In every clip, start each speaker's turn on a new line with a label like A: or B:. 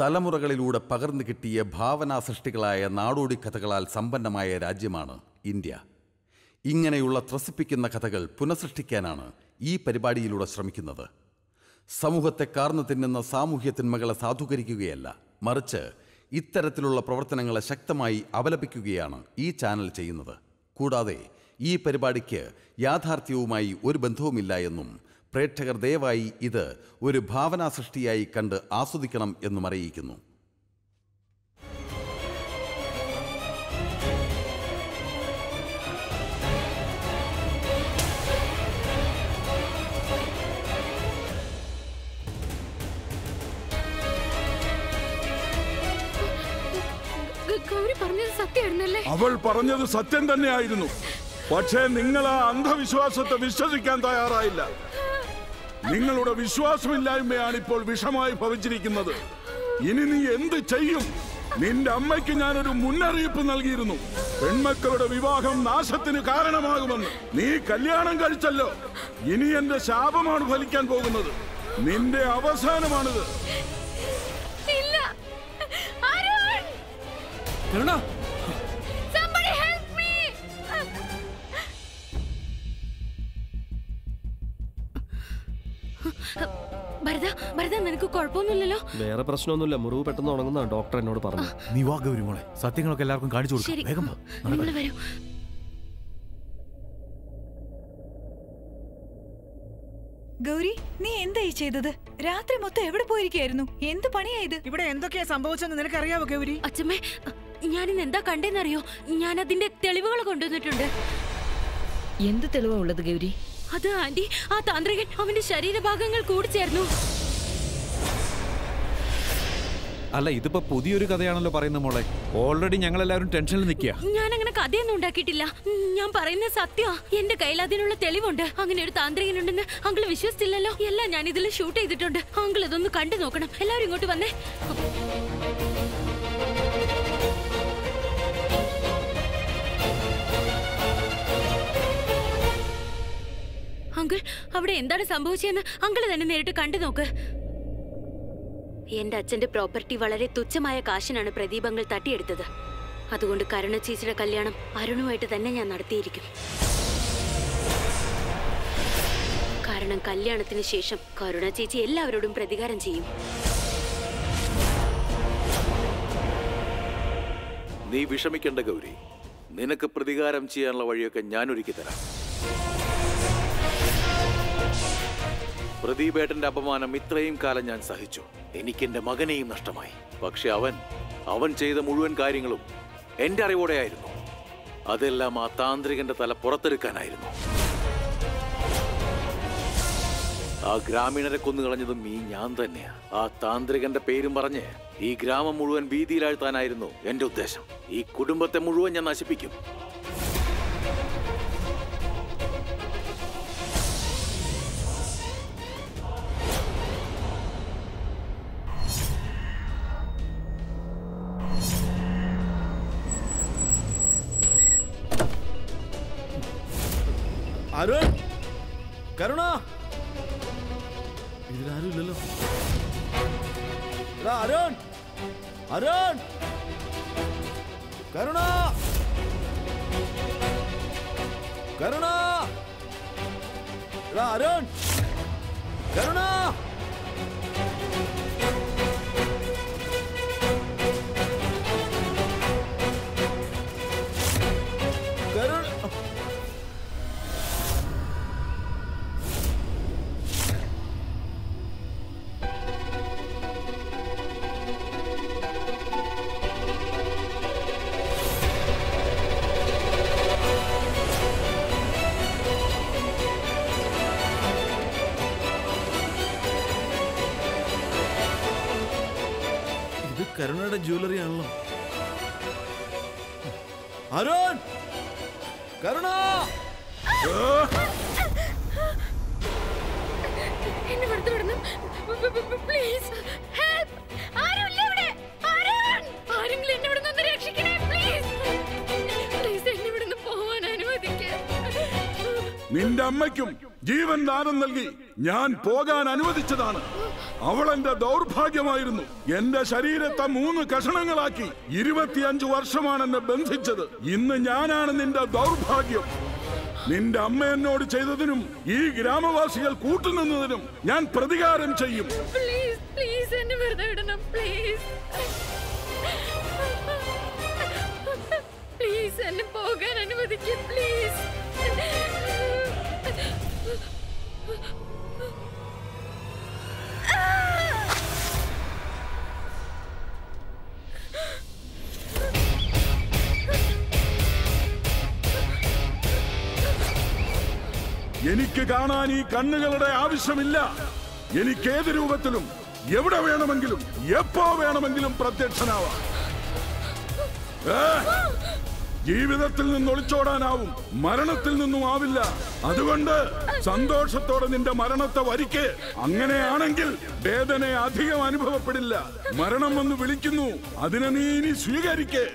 A: തലമുറകളിലൂടെ പകർന്നു കിട്ടിയ ഭാവനാ സൃഷ്ടികളായ നാടോടി കഥകളാൽ സമ്പന്നമായ രാജ്യമാണ് ഇന്ത്യ. ഇങ്ങനെയുള്ള ത്രസിപ്പിക്കുന്ന കഥകൾ പുനഃസൃഷ്ടിക്കാനാണ് ഈ പരിപാടിയിലൂടെ ശ്രമിക്കുന്നത്. സമൂഹത്തെ കാർന്നു തിന്നുന്ന സാമൂഹ്യ തിന്മകളെ സാധൂകരിക്കുകയല്ല മറിച്ച് ഇത്തരത്തിലുള്ള പ്രവർത്തനങ്ങളെ ശക്തമായി അപലപിക്കുകയാണ് ഈ ചാനൽ ചെയ്യുന്നത്. കൂടാതെ ഈ പരിപാടിക്ക് യാഥാർത്ഥ്യവുമായി ഒരു ബന്ധവുമില്ല എന്നും പ്രേക്ഷകർ ദയവായി ഇത് ഒരു ഭാവനാ സൃഷ്ടിയായി കണ്ട് ആസ്വദിക്കണം എന്നും അറിയിക്കുന്നു.
B: അവൾ പറഞ്ഞത് സത്യം തന്നെയായിരുന്നു. പക്ഷേ നിങ്ങൾ ആ അന്ധവിശ്വാസത്തെ വിശ്വസിക്കാൻ തയ്യാറായില്ല. നിങ്ങളുടെ വിശ്വാസമില്ലായ്മയാണ് ഇപ്പോൾ വിഷമായി ഭവിച്ചിരിക്കുന്നത്. ഇനി നീ എന്ത് ചെയ്യും? നിന്റെ അമ്മയ്ക്ക് ഞാനൊരു മുന്നറിയിപ്പ് നൽകിയിരുന്നു. പെൺമക്കളുടെ വിവാഹം നാശത്തിന് കാരണമാകുമെന്ന്. നീ കല്യാണം കഴിച്ചല്ലോ. ഇനി എന്റെ ശാപമാണ് ഫലിക്കാൻ പോകുന്നത്. നിന്റെ അവസാനമാണിത്.
C: ഇല്ല. അരുൺ ഭരത ഭരത നിനക്ക് കുഴപ്പമൊന്നുമില്ലല്ലോ?
D: വേറെ പ്രശ്നമൊന്നുമില്ല. മുറിവ് പെട്ടെന്ന് ഉണങ്ങുന്ന ഡോക്ടർ എന്നോട് പറഞ്ഞു
E: നീ വാ ഗൗരി മോളെ സത്യങ്ങളൊക്കെ എല്ലാവർക്കും കാണിച്ചു കൊടുക്കും. വേഗം
C: വരൂ.
F: ഗൗരി നീ എന്തായി ചെയ്തത്? രാത്രി മൊത്തം എവിടെ പോയിരിക്കായിരുന്നു എന്ത് പണിയായത്
G: ഇവിടെ എന്തൊക്കെയാ സംഭവിച്ചെന്ന് നിനക്കറിയാവോ ഗൗരി?
C: അച്ഛമ്മേ ഞാനിന്ന് എന്താ കണ്ടെന്നറിയോ? ഞാൻ അതിന്റെ തെളിവുകൾ കൊണ്ടുവന്നിട്ടുണ്ട്.
G: എന്ത് തെളിവാ ഉള്ളത് ഗൗരി?
C: അത് ആന്റി ആ താന്ത്രികൻ അവന്റെ ശരീരഭാഗങ്ങൾ കൂടി ചേർന്നു.
E: അല്ല ഇതിപ്പോ പുതിയൊരു കഥയാണല്ലോ പറയുന്ന മോളെ. ഓൾറെഡി ഞങ്ങൾ എല്ലാവരും ടെൻഷനിൽ നിൽക്കുക
C: ഞാൻ അങ്ങനെ കഥയൊന്നും ഉണ്ടാക്കിയിട്ടില്ല. ഞാൻ പറയുന്നത് സത്യമാ എന്റെ കയ്യിൽ അതിനുള്ള തെളിവുണ്ട്. അങ്ങനെ ഒരു താന്ത്രികനുണ്ടെന്ന് അങ്കിൾ വിശ്വസിച്ചില്ലല്ലോ. എല്ലാം ഞാൻ ഇതിൽ ഷൂട്ട് ചെയ്തിട്ടുണ്ട്. അങ്കിൾ ഇതൊന്ന് കണ്ടു നോക്കണം. എല്ലാവരും ഇങ്ങോട്ട് വന്നേ. അവിടെ എന്താണ് സംഭവിച്ചതെന്ന് അങ്കിൾ തന്നെ നേരിട്ട് കണ്ടു നോക്ക്. എന്റെ അച്ഛന്റെ പ്രോപ്പർട്ടി വളരെ തുച്ഛമായ കാശിനാണ് പ്രദീപങ്ങൾ തട്ടിയെടുത്തത്. അതുകൊണ്ട് കരുണ ചേച്ചിയുടെ കല്യാണം അരുണുമായിട്ട് തന്നെ ഞാൻ നടത്തിയിരിക്കും. കാരണം കല്യാണത്തിന് ശേഷം കരുണ ചേച്ചി എല്ലാവരോടും പ്രതികാരം ചെയ്യും.
H: നീ വിഷമിക്കേണ്ട ഗൗരി. നിനക്ക് പ്രതികാരം ചെയ്യാനുള്ള വഴിയൊക്കെ ഞാൻ ഒരുക്കി തരാം. പ്രദീപേട്ടന്റെ അപമാനം ഇത്രയും കാലം ഞാൻ സഹിച്ചു. എനിക്കെന്റെ മകനെയും നഷ്ടമായി. പക്ഷെ അവൻ അവൻ ചെയ്ത മുഴുവൻ കാര്യങ്ങളും എന്റെ അറിവോടെയായിരുന്നു. അതെല്ലാം ആ താന്ത്രികന്റെ തല പുറത്തെടുക്കാനായിരുന്നു. ആ ഗ്രാമീണരെ കൊന്നുകളഞ്ഞതും ഈ ഞാൻ തന്നെയാ. ആ താന്ത്രികന്റെ പേരും പറഞ്ഞ് ഈ ഗ്രാമം മുഴുവൻ ഭീതിയിലാഴ്ത്താനായിരുന്നു എന്റെ ഉദ്ദേശം. ഈ കുടുംബത്തെ മുഴുവൻ ഞാൻ നശിപ്പിക്കും.
E: അരുൺ കരുണ ഇതിലാരും ഇല്ലല്ലോ എടാ, അരുൺ അരുൺ കരുണ കരുണ എടാ, അരുൺ കരുണ കരുണയുടെ ജ്വല്ലറി ആണല്ലോ. അരുൺ! കരുണ!
C: എന്നെ വെറുതെ വിടണം. പ്ലീസ് ഹെൽപ്പ് ആരുമില്ല ഇവിടെ. അരുൺ! ആരെങ്കിലും എന്നെ ഇവിടെ നിന്ന് രക്ഷിക്കണേ പ്ലീസ് പ്ലീസ് എന്നെ ഇവിടെ നിന്ന് പോവാൻ അനുവദിക്കുക
B: നിന്റെ അമ്മയ്ക്കും ജീവൻ ദാനം നൽകി ഞാൻ പോകാൻ അനുവദിച്ചതാണ്. അവൾ എന്റെ ദൗർഭാഗ്യമായിരുന്നു. എന്റെ ശരീരത്തെ മൂന്ന് കഷണങ്ങളാക്കി ഇരുപത്തിയഞ്ചു വർഷമാണ് എന്നെ ബന്ധിച്ചത്. ഇന്ന് ഞാനാണ് നിന്റെ ദൗർഭാഗ്യം. നിന്റെ അമ്മ എന്നോട് ചെയ്തതിനും ഈ ഗ്രാമവാസികൾ കൂട്ടുനിന്നതിനും ഞാൻ പ്രതികാരം ചെയ്യും.
C: പ്ലീസ് എന്നെ പോകാൻ അനുവദിക്കും. പ്ലീസ്
B: എനിക്ക് കാണാൻ ഈ കണ്ണുകളുടെ ആവശ്യമില്ല എനിക്ക് ഏത് രൂപത്തിലും എവിടെ വേണമെങ്കിലും എപ്പോ വേണമെങ്കിലും പ്രത്യക്ഷനാവാം? ജീവിതത്തിൽ നിന്ന് ഒളിച്ചോടാനാവും മരണത്തിൽ നിന്നും ആവില്ല. അതുകൊണ്ട് സന്തോഷത്തോടെ നിന്റെ മരണത്തെ വരിക്ക്. അങ്ങനെയാണെങ്കിൽ വേദന അധികം അനുഭവപ്പെടില്ല. മരണം വന്ന് വിളിക്കുന്നു. അതിനെ നീ ഇനി സ്വീകരിക്കേ.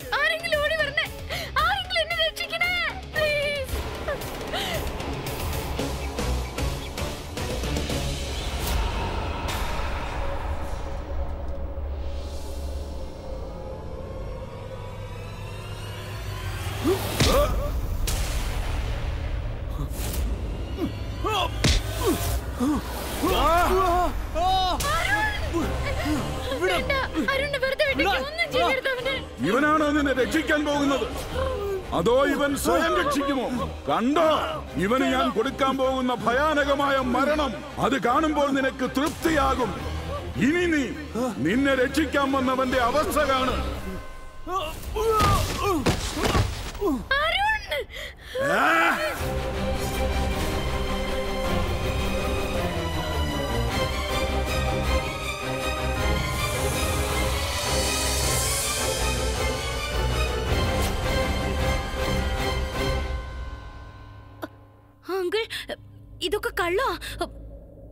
B: ഇവനാണോ നിന്നെ രക്ഷിക്കാൻ പോകുന്നത്? അതോ ഇവൻ സ്വയം രക്ഷിക്കുമോ? കണ്ടോ? ഇവന് ഞാൻ കൊടുക്കാൻ പോകുന്ന ഭയാനകമായ മരണം അത് കാണുമ്പോൾ നിനക്ക് തൃപ്തിയാകും. ഇനി നീ നിന്നെ രക്ഷിക്കാൻ വന്നവന്റെ അവസ്ഥ കാണ്.
C: അരുൺ!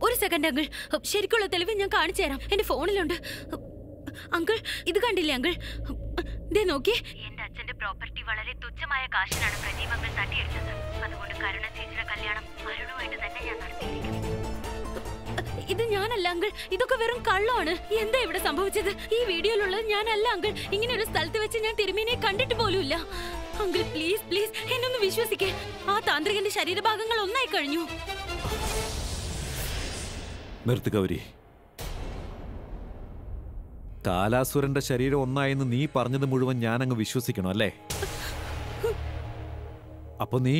C: ഒരു സെക്കൻഡ് അങ്കിൾ. ശരിക്കുള്ള തെളിവ് ഞാൻ കാണിച്ചു തരാം. എന്റെ ഫോണിലുണ്ട്. അങ്കിൾ ഇത് കണ്ടില്ലേ അങ്കിൾ? ദേ നോക്കി.
I: എന്റെ അച്ഛന്റെ പ്രോപ്പർട്ടി വളരെ തുച്ഛമായ കാശിനാണ് പ്രദീപ് അങ്കിൾ തട്ടിയെടുത്തത്. അതുകൊണ്ട് കരുണ ചേച്ചിയുടെ കല്യാണം അരുണുമായിട്ട് തന്നെ ഞാൻ നടത്തിയിരിക്കും
C: ഇത് ഞാനല്ല അങ്കിൾ. ഇതൊക്കെ വെറും കള്ളമാണ്. എന്താ ഇവിടെ സംഭവിച്ചത്? ഈ വീഡിയോയിലുള്ളത് ഞാനല്ല അങ്കിൾ. ഇങ്ങനെ ഒരു സ്ഥലത്ത് വെച്ച് ഞാൻ തിരുമേനെ കണ്ടിട്ട് പോലുമില്ല. അങ്കിൾ പ്ലീസ് പ്ലീസ് എന്നൊന്ന് വിശ്വസിക്കേ. ആ താന്ത്രികന്റെ ശരീരഭാഗങ്ങൾ ഒന്നായി കഴിഞ്ഞു.
E: നിർത്ത് ഗൗരി. കാലാസുരന്റെ ശരീരം ഒന്നായെന്ന് നീ പറഞ്ഞത് മുഴുവൻ ഞാൻ ഞാനങ്ങ് വിശ്വസിക്കണം അല്ലേ? അപ്പൊ നീ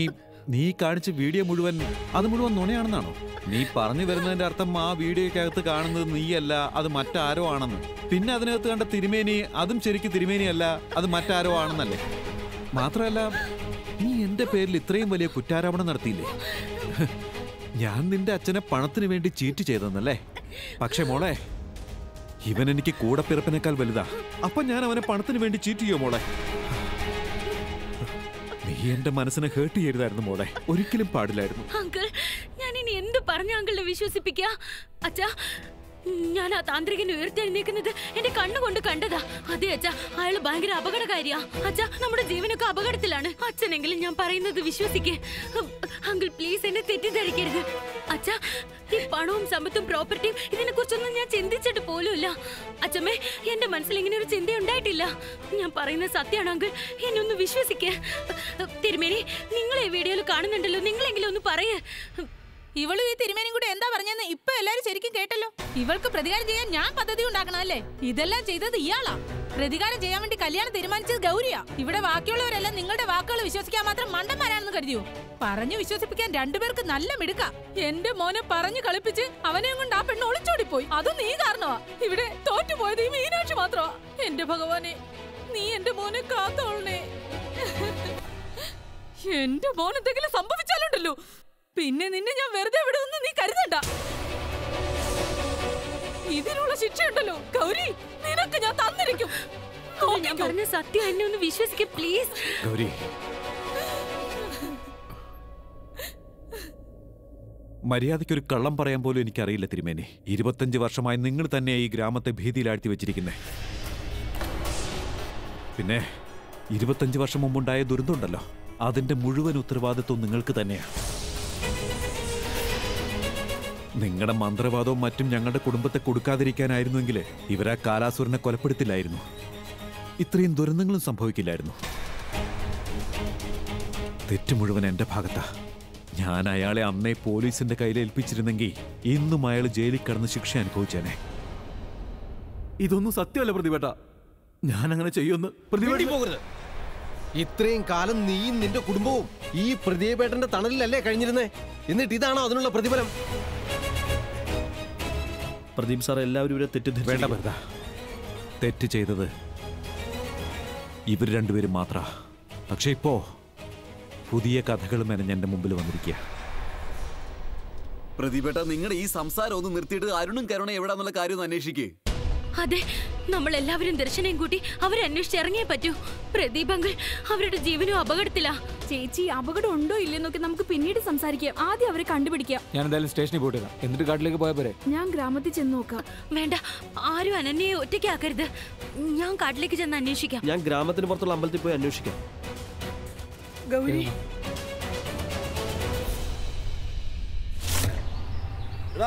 E: നീ കാണിച്ച വീഡിയോ മുഴുവൻ അത് മുഴുവൻ നുണയാണെന്നാണോ? നീ പറഞ്ഞു വരുന്നതിന്റെ അർത്ഥം ആ വീഡിയോക്കകത്ത് കാണുന്നത് നീയല്ല അത് മറ്റാരോ ആണെന്ന്. പിന്നെ അതിനകത്ത് കണ്ട തിരുമേനി അതും ശരിക്കും തിരുമേനിയല്ല അത് മറ്റാരോ ആണെന്നല്ലേ? മാത്രമല്ല നീ എന്റെ പേരിൽ ഇത്രയും വലിയ കുറ്റാരോപണം നടത്തിയില്ലേ? ഞാൻ നിന്റെ അച്ഛനെ പണത്തിന് വേണ്ടി ചീറ്റ് ചെയ്തെന്നല്ലേ പക്ഷേ മോളെ ഇവൻ എനിക്ക് കൂടപ്പിറപ്പിനേക്കാൾ വലുതാ. അപ്പൊ ഞാൻ അവനെ പണത്തിന് വേണ്ടി ചീറ്റ് ചെയ്യോ മോളെ? നീ എന്റെ മനസ്സിനെ ഹേർട്ട് ചെയ്തായിരുന്നു മോളെ. ഒരിക്കലും പാടില്ലായിരുന്നു.
C: അങ്കിൾ ഞാൻ ഇനി എന്ത് പറഞ്ഞു അങ്കിളിനെ വിശ്വസിപ്പിക്കാ? അച്ഛാ ഞാൻ ആ താന്ത്രികനെ ഉയർത്തെഴുന്നേക്കുന്നത് എന്റെ കണ്ണുകൊണ്ട് കണ്ടതാ. അതെ അച്ഛാ അയാൾ ഭയങ്കര അപകടകാരിയാ. അച്ഛാ നമ്മുടെ ജീവനൊക്കെ അപകടത്തിലാണ്. അച്ഛനെങ്കിലും ഞാൻ പറയുന്നത് വിശ്വസിക്കേ. അങ്കിൾ പ്ലീസ് എന്നെ തെറ്റിദ്ധരിക്കരുത്. അച്ഛാ ഈ പണവും സമ്പത്തും പ്രോപ്പർട്ടിയും ഇതിനെ കുറിച്ചൊന്നും ഞാൻ ചിന്തിച്ചിട്ട് പോലുമില്ല. അച്ഛമ്മേ എന്റെ മനസ്സിൽ ഇങ്ങനെ ഒരു ചിന്ത ഉണ്ടായിട്ടില്ല. ഞാൻ പറയുന്ന സത്യമാണ് അങ്കിൾ. എന്നെ ഒന്ന് വിശ്വസിക്കേ. തിരുമേനി നിങ്ങൾ ഈ വീഡിയോയിൽ കാണുന്നുണ്ടല്ലോ. നിങ്ങളെങ്കിലും ഒന്ന് പറയേ.
J: ഇവളും ഈ തിരുമേനിയും കൂടെ എന്താ പറഞ്ഞെന്ന് ഇപ്പൊ എല്ലാരും ശരിക്കും കേട്ടല്ലോ. ഇവൾക്ക് പ്രതികാരം ചെയ്യാൻ ഞാൻ പദ്ധതി ഉണ്ടാക്കണം അല്ലേ? ഇതെല്ലാം ചെയ്തത് ഇയാളാ. പ്രതികാരം ചെയ്യാൻ വേണ്ടി കല്യാണം തീരുമാനിച്ചത് ഗൗരിയാ. ഇവിടെ ബാക്കിയുള്ളവരെല്ലാം നിങ്ങളുടെ വാക്കുകൾ വിശ്വസിക്കാൻ മാത്രം മണ്ടന്മാരാണെന്ന് കരുതിയോ? പറഞ്ഞു വിശ്വസിപ്പിക്കാൻ രണ്ടുപേർക്ക് നല്ല മിടുക്ക. എന്റെ മോനെ പറഞ്ഞു കളിപ്പിച്ച് അവനെ കൊണ്ട് ആ പെണ്ണ് ഒളിച്ചോടി പോയി അത് നീ കാരണമാ ഇവിടെ തോറ്റുപോയത് ഈ മീനാക്ഷി മാത്രമാ. എന്റെ ഭഗവാനെ നീ എന്റെ മോനെ കാത്തോളണേ. എന്റെ മോൻ എന്തെങ്കിലും സംഭവിച്ചാലുണ്ടല്ലോ. പിന്നെ നിന്നെ ഞാൻ വെറുതെ വിടുമെന്ന് നീ കരുതണ്ട. ഇതിനുള്ള ശിക്ഷയുണ്ടല്ലോ ഗൗരി നിനക്ക് ഞാൻ തന്നിരിക്കും.
C: ഞാൻ പറഞ്ഞ സത്യം എന്നെ ഒന്ന് വിശ്വസിക്ക പ്ലീസ്.
E: ഗൗരി. മര്യാദയ്ക്ക് ഒരു കള്ളം പറയാൻ പോലും എനിക്കറിയില്ല തിരുമേനി. ഇരുപത്തഞ്ച് വർഷമായി നിങ്ങൾ തന്നെ ഈ ഗ്രാമത്തെ ഭീതിയിലാഴ്ത്തി വെച്ചിരിക്കുന്നേ. പിന്നെ ഇരുപത്തഞ്ച് വർഷം മുമ്പുണ്ടായ ദുരന്തമുണ്ടല്ലോ അതിന്റെ മുഴുവൻ ഉത്തരവാദിത്വം നിങ്ങൾക്ക് തന്നെയാണ് നിങ്ങളുടെ മന്ത്രവാദവും മറ്റും ഞങ്ങളുടെ കുടുംബത്തെ കൊടുക്കാതിരിക്കാനായിരുന്നുവെങ്കിൽ ഇവരാ കാലാസുരനെ കൊലപ്പെടുത്തില്ലായിരുന്നു. ഇത്രയും ദുരന്തങ്ങളും സംഭവിക്കില്ലായിരുന്നു. തെറ്റ് മുഴുവൻ എന്റെ ഭാഗത്താ. ഞാൻ അയാളെ അന്നേ പോലീസിന്റെ കയ്യിൽ ഏൽപ്പിച്ചിരുന്നെങ്കിൽ ഇന്നും അയാൾ ജയിലിൽ കടന്ന് ശിക്ഷ അനുഭവിച്ചേനെ.
K: ഇതൊന്നും സത്യമല്ല പ്രതിവേട്ട ഞാൻ അങ്ങനെ ചെയ്യുമെന്ന്
D: പ്രതിവേടി പോകരുത് ഇത്രയും കാലം നീയും നിന്റെ കുടുംബവും ഈ പ്രതിപേട്ടന്റെ തണലിലല്ലേ കഴിഞ്ഞിരുന്നേ? എന്നിട്ട് ഇതാണോ അതിനുള്ള പ്രതിഫലം?
K: പ്രദീപ് സാർ എല്ലാവരും ഇവരെ
E: വേണ്ട
K: തെറ്റിദ്ധരിച്ചു
E: വെറുത തെറ്റ് ചെയ്തത് ഇവർ രണ്ടുപേരും മാത്ര. പക്ഷെ ഇപ്പോ പുതിയ കഥകൾ മെനഞ്ഞ് എന്റെ മുമ്പിൽ വന്നിരിക്കുക
L: പ്രതിപേട്ട നിങ്ങളുടെ ഈ സംസാരം ഒന്ന് നിർത്തിയിട്ട് അരുണും കരുണ എവിടാന്നുള്ള കാര്യം ഒന്ന് അന്വേഷിക്കേ.
C: അതെ നമ്മൾ എല്ലാവരും ദർശനയും കൂട്ടി അവരന്വേഷിച്ച് അന്വേഷിച്ച് ഇറങ്ങിയേ പറ്റൂ. പ്രദീപ് അങ്കിൾ അവരുടെ ജീവനും അപകടത്തിലാ.
M: ചേച്ചി അപകടം ഉണ്ടോ ഇല്ലെന്നൊക്കെ നമുക്ക് പിന്നീട് സംസാരിക്കാം. ആദ്യം അവരെ കണ്ടുപിടിക്കാം.
N: ഞാൻ എന്തായാലും സ്റ്റേഷനിൽ പോയിട്ട് എന്നിട്ട് കാട്ടിലേക്ക് പോയാൽ പോരെ?
M: ഞാൻ ഗ്രാമത്തിൽ ചെന്ന് നോക്കാം.
C: വേണ്ട ആരും അനന്യയെ ഒറ്റയ്ക്കാക്കരുത് ഞാൻ കാട്ടിലേക്ക് ചെന്ന് അന്വേഷിക്കാം.
D: ഞാൻ ഗ്രാമത്തിന് പുറത്തുള്ള അമ്പലത്തിൽ പോയി അന്വേഷിക്കാം.
F: ഗൗരി.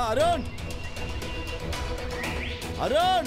K: അരുൺ! അരുൺ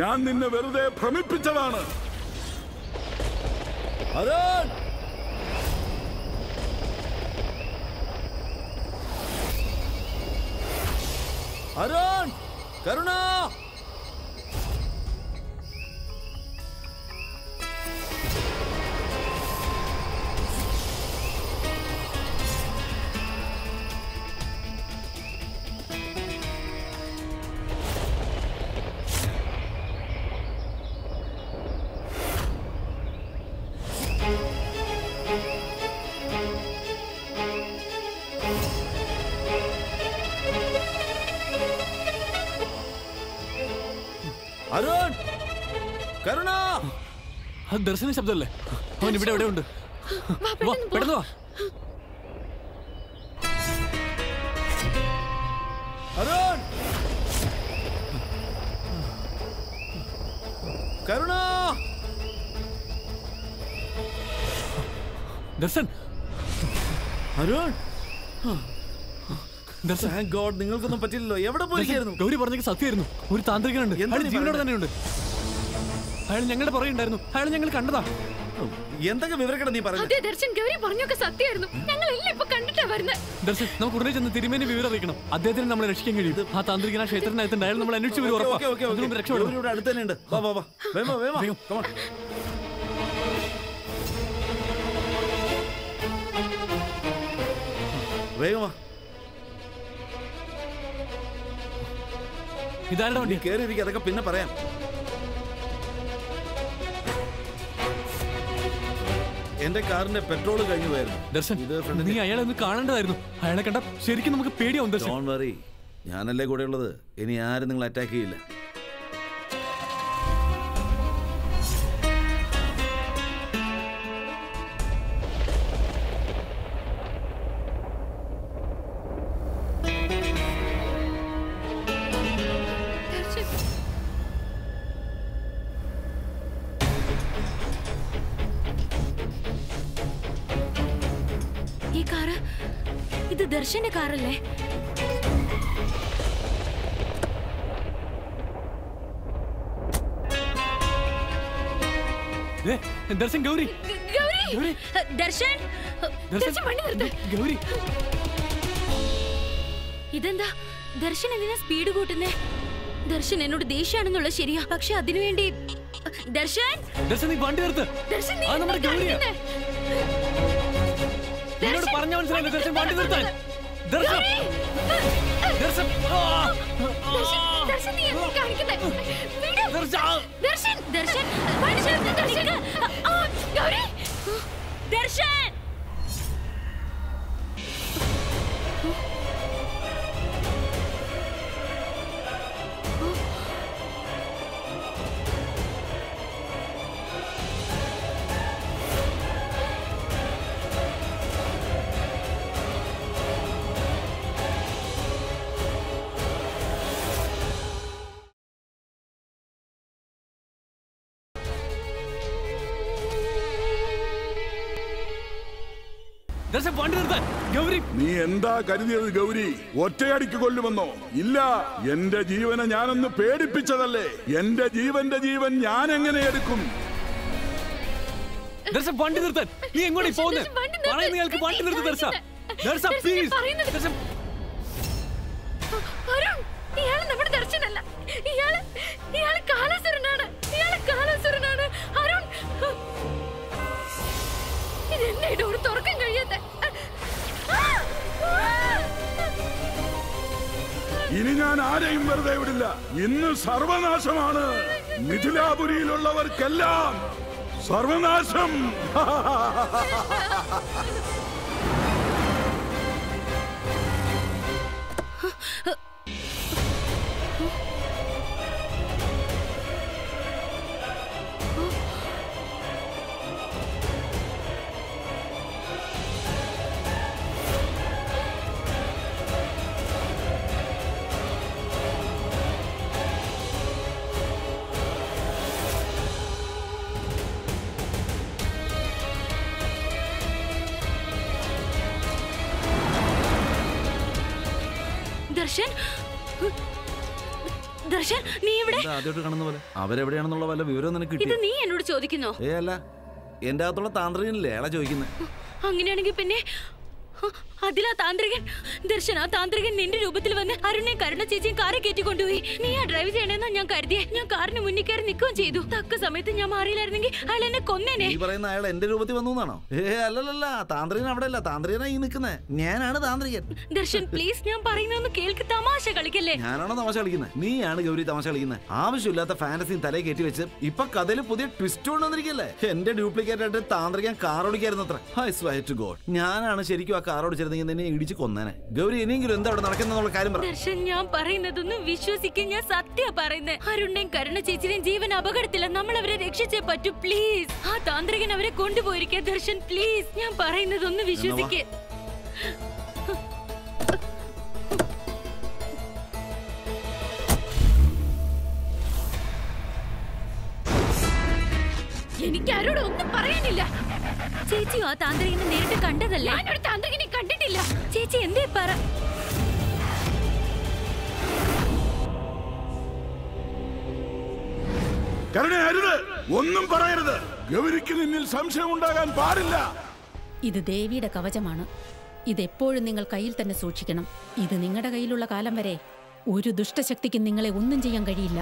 B: ഞാൻ നിന്നെ വെറുതെ ഭ്രമിപ്പിച്ചതാണ്.
K: അരുൺ അരുൺ കരുണ! അരുൺ! കരുണ!
N: അത് ദർശന ശബ്ദമല്ലേ? അവൻ ഇവിടെ എവിടെ ഉണ്ട്. വാ പെട്ടെന്ന് വാ.
K: അരുൺ! കരുണ!
N: ദർശൻ!
K: അരുൺ! ഗോഡ് നിങ്ങൾക്കൊന്നും പറ്റില്ലല്ലോ. എവിടെ പോയിരിക്കുന്നു
N: ഗൗരി പറഞ്ഞ സത്യമായിരുന്നു. ഒരു താന്ത്രികനുണ്ട്. അയാൾ ജീവനോടെ തന്നെയുണ്ട്. അയാൾ ഞങ്ങളുടെ പറയുണ്ടായിരുന്നു അയാൾ ഞങ്ങൾ കണ്ടതാ.
K: എന്തൊക്കെ വിവരക്കട നീ പറഞ്ഞു
C: ദർശൻ ഗൗരി പറഞ്ഞൊക്കെ സത്യമായിരുന്നു. ഞങ്ങൾ എല്ലാം ഇപ്പൊ കണ്ടിട്ടാ വരുന്നത്
N: ദർശൻ നമുക്ക് ഉടനെ ചെന്ന് തിരുമേനി വിവരം അറിയിക്കണം. അദ്ദേഹത്തിന് നമ്മളെ രക്ഷിക്കാൻ കഴിയും. ആ താന്ത്രികൻ ആ ക്ഷേത്രത്തിനകത്തുണ്ട് അയാൾ നമ്മൾ അന്വേഷിച്ച് വരും
K: ഇവിടെ അടുത്ത് തന്നെ ഉണ്ട് വാ വാ. വേഗം വാ.
N: ഇതാരുടെ വണ്ടി?
K: കയറി ഇരിക്കുക അതൊക്കെ പിന്നെ പറയാം. എന്റെ കാറിന്റെ പെട്രോൾ കഴിഞ്ഞു പോയിരുന്നു
N: ദർശൻ നീ അയാളെ ഒന്ന് കാണേണ്ടതായിരുന്നു. അയാളെ കണ്ട ശരിക്കും നമുക്ക് പേടിയാവും ദർശൻ.
K: ഡോൺ വറി ഞാനല്ലേ കൂടെ ഉള്ളത് ഇനി ആരും നിങ്ങൾ അറ്റാക്ക് ചെയ്യില്ല.
C: ദർശന്റെ കാറല്ലേ?
N: ദർശൻ ഗൗരി.
C: ഗൗരി! ദർശൻ! ദർശൻ. വണ്ടി നിർത്ത്.
N: ഗൗരി.
C: ഇതെന്താ? ദർശൻ എന്തിനാ സ്പീഡ് കൂട്ടുന്നേ? ദർശൻ എന്നോട് ദേഷ്യാണെന്നുള്ള ശരിയാ. പക്ഷെ അതിനുവേണ്ടി ദർശൻ!
N: ദർശൻ നീ വണ്ടി നിർത്ത്.
C: ദർശൻ നീ
N: പറഞ്ഞ മനസ്സിലായില്ല? ദർശൻ വണ്ടി നിർത്താൻ. ദർശൻ ദർശൻ ആ!
C: ദർശൻ, ദർശൻ നീ എന്താ കാണിക്കുന്നെ? വിട്. ദർശൻ ദർശൻ. വണ്ടി
N: വണ്ടി നിർത്താൻ ഗൗരി.
B: നീ എന്താ കരുതിയത് ഗൗരി? ഒറ്റയടിക്ക് കൊല്ലുമെന്നോ? ഇല്ല എന്റെ ജീവനെ ഞാനൊന്ന് പേടിപ്പിച്ചതല്ലേ? എന്റെ ജീവന്റെ ജീവൻ ഞാൻ എങ്ങനെ എടുക്കും?
N: ദർശൻ വണ്ടി നിർത്താൻ നീ എങ്ങോട്ടേ പോകുന്നത്? പറയുന്ന വണ്ടി നിർത്തി ദർശ ദർശ പ്ലീസ് ദർശൻ
B: വെറുതെ വിടില്ല. ഇന്ന് സർവനാശമാണ്. മിഥിലാപുരിയിലുള്ളവർക്കെല്ലാം സർവനാശം.
C: ദർശൻ? ദർശൻ നീ ഇവിടെ?
K: ആദ്യമായിട്ട് കാണുന്ന പോലെ? അവരെവിടെയാണെന്നുള്ള വല്ല വിവരം നിനക്ക്
C: ഇത് നീ എന്നോട് ചോദിക്കുന്നോ?
K: ഏ അല്ല എന്റെ അകത്തുള്ള താന്ത്രികനല്ലേ അയാളെ ചോദിക്കുന്നത്
C: അങ്ങനെയാണെങ്കിൽ പിന്നെ അതിലാ താന്ത്രികൻ. ദർശൻ ആ താന്ത്രികൻ നിന്റെ രൂപത്തിൽ വന്ന് അരുണെ കരുണ ചേച്ചിയും കാറെ കയറ്റി കൊണ്ടുപോയി നീ ആ ഡ്രൈവ് ചെയ്യണമെന്നാ ഞാൻ കരുതിയേ. ഞാൻ കാറിന് മുന്നിൽ കയറി നിൽക്കുകയും ചെയ്തു. തക്ക സമയത്ത് ഞാൻ മാറിയില്ലായിരുന്നെങ്കിൽ അയാൾ എന്നെ കൊന്നേനെ.
K: ഈ പറയുന്ന അയാൾ എന്റെ രൂപത്തിൽ വന്നു എന്നാണോ? ഏ അല്ലല്ലല്ല താന്ത്രികൻ അവിടെ അല്ല താന്ത്രികനാ ഈ നിൽക്കുന്നത് ഞാനാണ് താന്ത്രികൻ.
C: ദർശൻ പ്ലീസ് ഞാൻ പറയുന്നൊന്ന് കേൾക്ക്. തമാശ കളിക്കല്ലേ?
K: ഞാനാണോ തമാശ കളിക്കുന്നത്? നീയാണ് ഗൗരി തമാശ കളിക്കുന്നത്. ആവശ്യമില്ലാത്ത ഫാൻസി തലയിൽ കയറ്റി വെച്ച് ഇപ്പൊ കഥയിൽ പുതിയ ട്വിസ്റ്റ് കൊണ്ടുവന്നിരിക്കല്ലേ എന്റെ ഡ്യൂപ്ലിക്കേറ്റ് ആയിട്ട് താന്ത്രികൻ കാർ ഓടിക്കായിരുന്നു അത്ര ഐ സ്വയറ്റ് ഗോഡ് ഞാനാണ് ശരിക്കും ആ കാർ ഓടിച്ചിരുന്നെങ്കിൽ നിന്നെ ഇടിച്ച് കൊന്നേനെ. ഗൗരി ഇനിയെങ്കിലും എന്താ അവിടെ നടക്കുന്നുള്ള കാര്യം
C: ദർശൻ ഞാൻ പറയുന്നതൊന്നും വിശ്വസിക്കാൻ ഞാൻ സത്യ പറയുന്നത് അരുണിനെയും കരുണ ചേച്ചിയുടെയും ജീവൻ അപകടത്തില്ല നമ്മൾ അവരെ രക്ഷിച്ചേ പറ്റൂ പ്ലീസ് ആ താന്ത്രികൻ അവരെ കൊണ്ടുപോയിരിക്കുക ദർശൻ പ്ലീസ് ഞാൻ പറയുന്നതൊന്നും വിശ്വസിക്കേ എനിക്ക് ആരോടൊന്നും ഒന്നും പറയാനില്ല. ചേച്ചി ആ താന്ത്രികനെ നേരിട്ട് കണ്ടതല്ല? ഞാനൊരു താന്ത്രികനെ കണ്ടിട്ടില്ല. ചേച്ചി എന്തേ പറ?
B: കരുണയരുത് ഒന്നും പറയരുത്. ഗൗരിക്ക് നിന്നിൽ സംശയം ഉണ്ടാകാൻ പാടില്ല.
O: ഇത് ദേവിയുടെ കവചമാണ്. ഇതെപ്പോഴും നിങ്ങൾ കയ്യിൽ തന്നെ സൂക്ഷിക്കണം. ഇത് നിങ്ങളുടെ കയ്യിലുള്ള കാലം വരെ ഒരു ദുഷ്ടശക്തിക്കും നിങ്ങളെ ഒന്നും ചെയ്യാൻ കഴിയില്ല.